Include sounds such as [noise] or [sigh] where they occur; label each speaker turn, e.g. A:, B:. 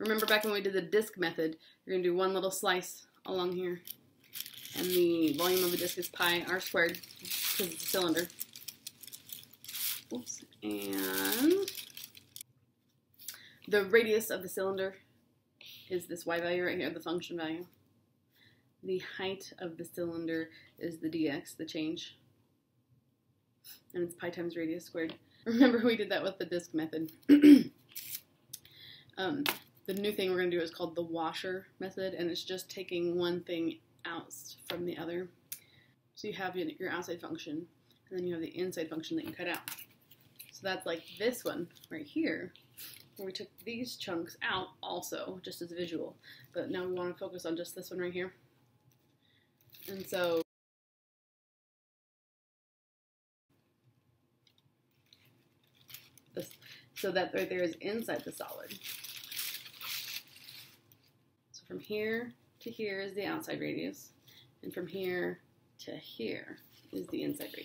A: Remember back when we did the disc method, you're going to do one little slice along here. And the volume of the disc is pi r squared because it's a cylinder. Oops. And the radius of the cylinder is this y value right here, the function value. The height of the cylinder is the dx, the change. And it's pi times radius squared. [laughs] Remember we did that with the disk method. [clears throat] um, the new thing we're going to do is called the washer method, and it's just taking one thing out from the other. So you have your outside function, and then you have the inside function that you cut out. So that's like this one right here, where we took these chunks out also, just as a visual. But now we want to focus on just this one right here. And so this, so that right there is inside the solid. Here to here is the outside radius, and from here to here is the inside radius.